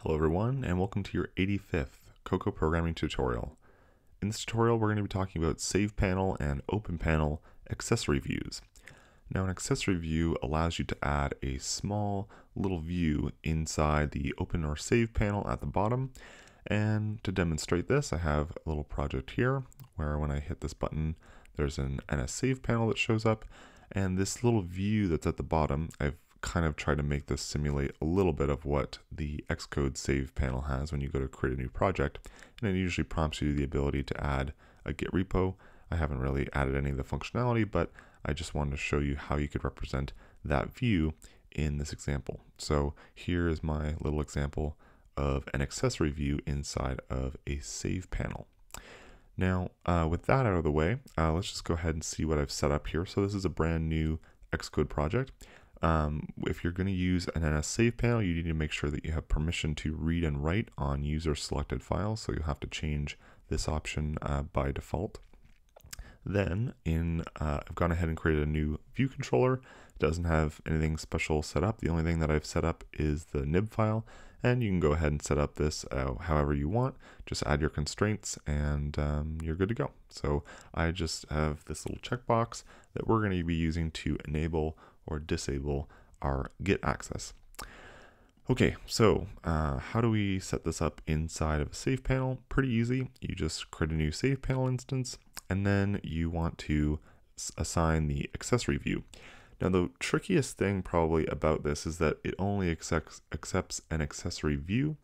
Hello everyone and welcome to your 85th Cocoa programming tutorial. In this tutorial we're going to be talking about save panel and open panel accessory views. Now an accessory view allows you to add a small little view inside the open or save panel at the bottom and to demonstrate this I have a little project here where when I hit this button there's an NS save panel that shows up and this little view that's at the bottom I've kind of try to make this simulate a little bit of what the Xcode save panel has when you go to create a new project. And it usually prompts you the ability to add a Git repo. I haven't really added any of the functionality, but I just wanted to show you how you could represent that view in this example. So here is my little example of an accessory view inside of a save panel. Now, uh, with that out of the way, uh, let's just go ahead and see what I've set up here. So this is a brand new Xcode project. Um, if you're going to use an NS save panel, you need to make sure that you have permission to read and write on user selected files. So you'll have to change this option uh, by default. Then in, uh, I've gone ahead and created a new view controller. It doesn't have anything special set up. The only thing that I've set up is the nib file and you can go ahead and set up this uh, however you want. Just add your constraints and um, you're good to go. So I just have this little checkbox that we're going to be using to enable or disable our Git access. Okay, so uh, how do we set this up inside of a save panel? Pretty easy. You just create a new save panel instance, and then you want to assign the accessory view. Now, the trickiest thing probably about this is that it only accepts, accepts an accessory view.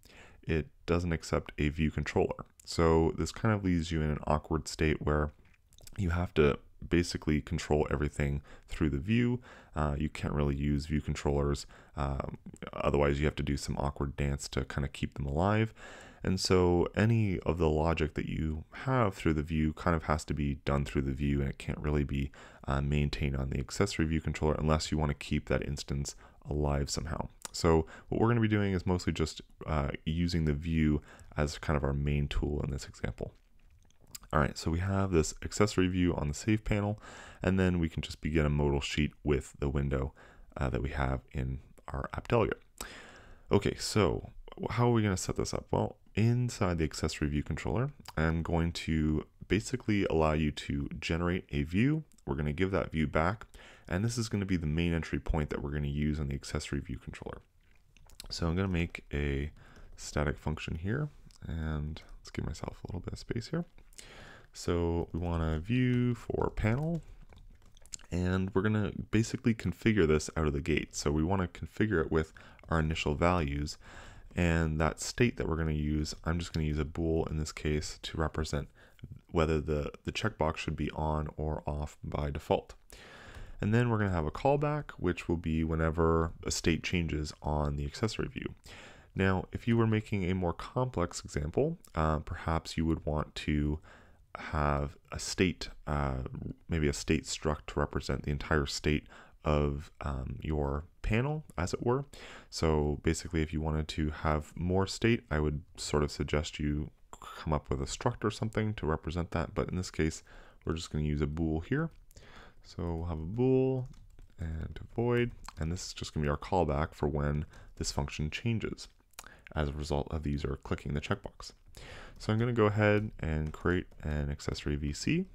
It doesn't accept a view controller. So this kind of leaves you in an awkward state where you have to basically control everything through the view. Uh, you can't really use view controllers. Um, otherwise, you have to do some awkward dance to kind of keep them alive. And so any of the logic that you have through the view kind of has to be done through the view and it can't really be uh, maintained on the accessory view controller unless you want to keep that instance alive somehow. So what we're going to be doing is mostly just uh, using the view as kind of our main tool in this example. All right, so we have this accessory view on the save panel, and then we can just begin a modal sheet with the window uh, that we have in our app delegate. Okay, so how are we going to set this up? Well, inside the accessory view controller, I'm going to basically allow you to generate a view. We're going to give that view back, and this is going to be the main entry point that we're going to use on the accessory view controller. So I'm going to make a static function here, and let's give myself a little bit of space here. So we want a view for panel and we're going to basically configure this out of the gate. So we want to configure it with our initial values and that state that we're going to use, I'm just going to use a bool in this case to represent whether the, the checkbox should be on or off by default. And then we're going to have a callback, which will be whenever a state changes on the accessory view. Now, if you were making a more complex example, uh, perhaps you would want to have a state, uh, maybe a state struct to represent the entire state of um, your panel, as it were. So basically, if you wanted to have more state, I would sort of suggest you come up with a struct or something to represent that. But in this case, we're just going to use a bool here. So we'll have a bool and void, and this is just going to be our callback for when this function changes as a result of the user clicking the checkbox. So I'm going to go ahead and create an accessory VC.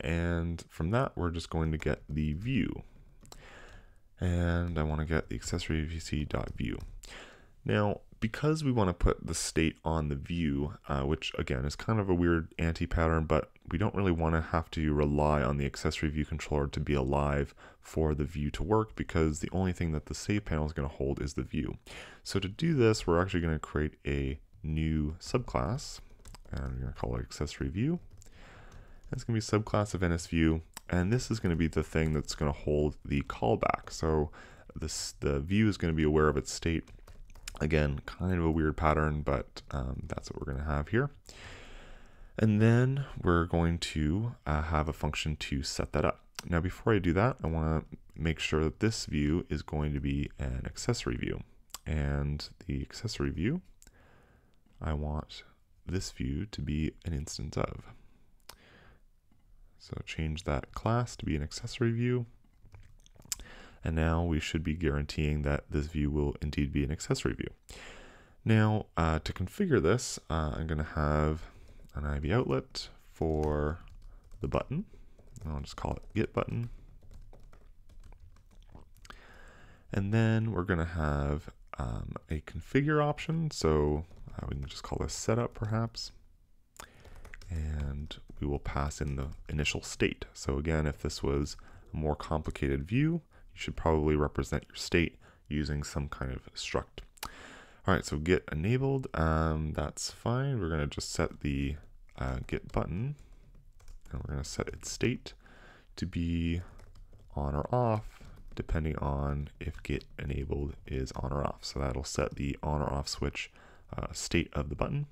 And from that, we're just going to get the view. And I want to get the accessory VC.view. Now, because we want to put the state on the view, uh, which again is kind of a weird anti-pattern, but we don't really want to have to rely on the accessory view controller to be alive for the view to work because the only thing that the save panel is going to hold is the view. So to do this, we're actually going to create a new subclass and we're going to call it accessory view. It's going to be subclass of NSView and this is going to be the thing that's going to hold the callback. So this the view is going to be aware of its state Again, kind of a weird pattern, but um, that's what we're going to have here. And then we're going to uh, have a function to set that up. Now, before I do that, I want to make sure that this view is going to be an accessory view. And the accessory view, I want this view to be an instance of. So change that class to be an accessory view. And now we should be guaranteeing that this view will indeed be an accessory view. Now, uh, to configure this, uh, I'm going to have an IB outlet for the button. I'll just call it git button. And then we're going to have um, a configure option. So uh, we can just call this setup perhaps. And we will pass in the initial state. So again, if this was a more complicated view, you should probably represent your state using some kind of struct. All right, so git enabled, um, that's fine. We're gonna just set the uh, git button and we're gonna set its state to be on or off depending on if git enabled is on or off. So that'll set the on or off switch uh, state of the button.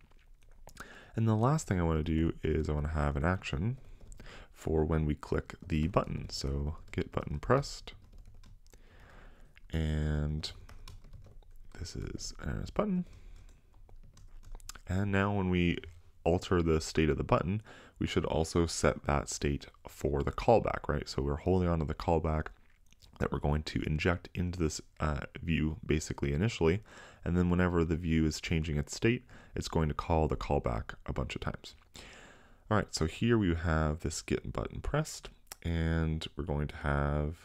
And the last thing I want to do is I want to have an action for when we click the button. So git button pressed. And this is an button. And now when we alter the state of the button, we should also set that state for the callback, right? So we're holding on to the callback that we're going to inject into this uh, view basically initially. And then whenever the view is changing its state, it's going to call the callback a bunch of times. All right, so here we have this git button pressed and we're going to have,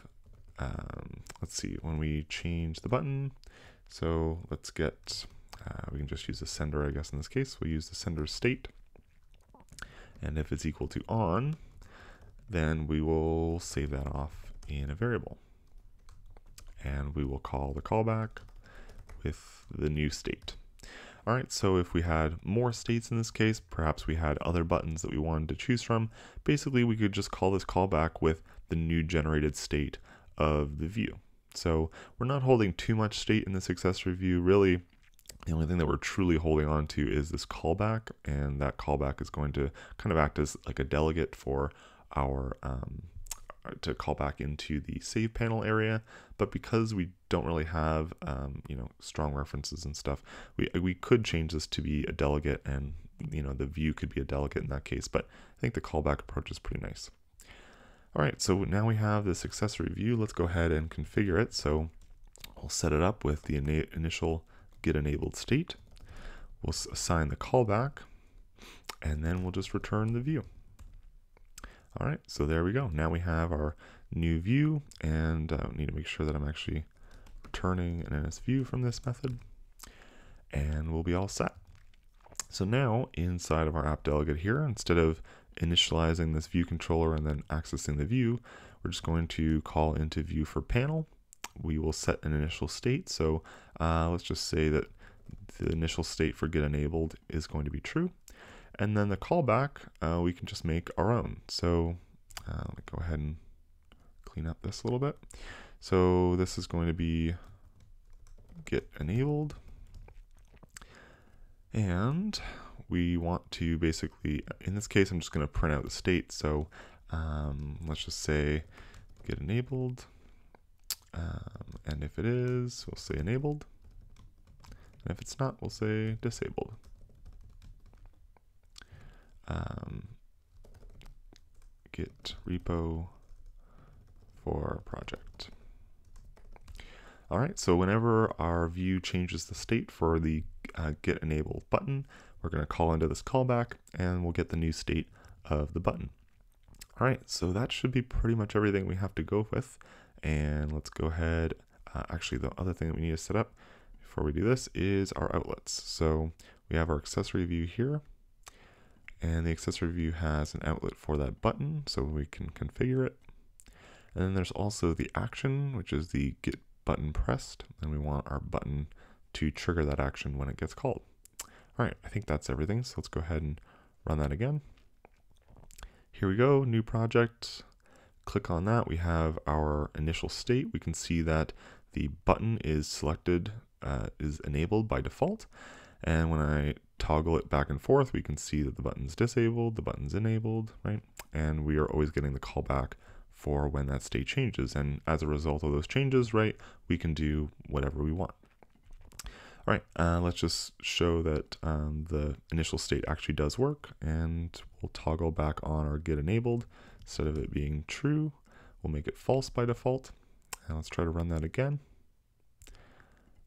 um, let's see, when we change the button, so let's get, uh, we can just use the sender, I guess in this case, we'll use the sender state. And if it's equal to on, then we will save that off in a variable and we will call the callback with the new state. All right, so if we had more states in this case, perhaps we had other buttons that we wanted to choose from, basically we could just call this callback with the new generated state of the view. So we're not holding too much state in this accessory view. Really, the only thing that we're truly holding on to is this callback, and that callback is going to kind of act as like a delegate for our um, to call back into the save panel area. But because we don't really have, um, you know, strong references and stuff, we, we could change this to be a delegate and, you know, the view could be a delegate in that case. But I think the callback approach is pretty nice. All right, so now we have this accessory view. Let's go ahead and configure it. So I'll set it up with the initial git enabled state. We'll assign the callback, and then we'll just return the view. All right, so there we go. Now we have our new view and I uh, need to make sure that I'm actually returning an NS view from this method and we'll be all set. So now inside of our app delegate here, instead of initializing this view controller and then accessing the view, we're just going to call into view for panel. We will set an initial state. So uh, let's just say that the initial state for git enabled is going to be true. And then the callback, uh, we can just make our own. So uh, let me go ahead and clean up this a little bit. So this is going to be git enabled. And we want to basically, in this case, I'm just going to print out the state. So um, let's just say git enabled. Um, and if it is, we'll say enabled. And if it's not, we'll say disabled um, git repo for project. All right, so whenever our view changes the state for the uh, git enable button, we're going to call into this callback and we'll get the new state of the button. All right, so that should be pretty much everything we have to go with. And let's go ahead. Uh, actually, the other thing that we need to set up before we do this is our outlets. So we have our accessory view here and the accessory view has an outlet for that button so we can configure it. And then there's also the action which is the git button pressed and we want our button to trigger that action when it gets called. All right I think that's everything so let's go ahead and run that again. Here we go new project. Click on that we have our initial state. We can see that the button is selected uh, is enabled by default. And when I toggle it back and forth, we can see that the button's disabled, the button's enabled, right? And we are always getting the callback for when that state changes. And as a result of those changes, right, we can do whatever we want. All right, uh, let's just show that um, the initial state actually does work and we'll toggle back on our git enabled. Instead of it being true, we'll make it false by default. And let's try to run that again.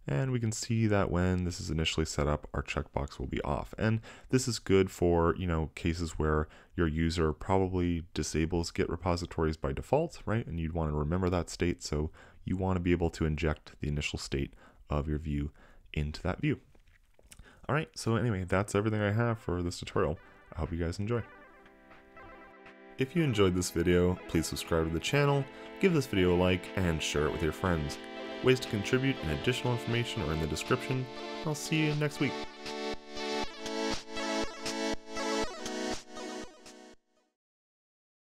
And we can see that when this is initially set up, our checkbox will be off. And this is good for, you know, cases where your user probably disables Git repositories by default, right? And you'd want to remember that state. So you want to be able to inject the initial state of your view into that view. All right, so anyway, that's everything I have for this tutorial. I hope you guys enjoy. If you enjoyed this video, please subscribe to the channel, give this video a like, and share it with your friends. Ways to contribute and additional information are in the description. I'll see you next week.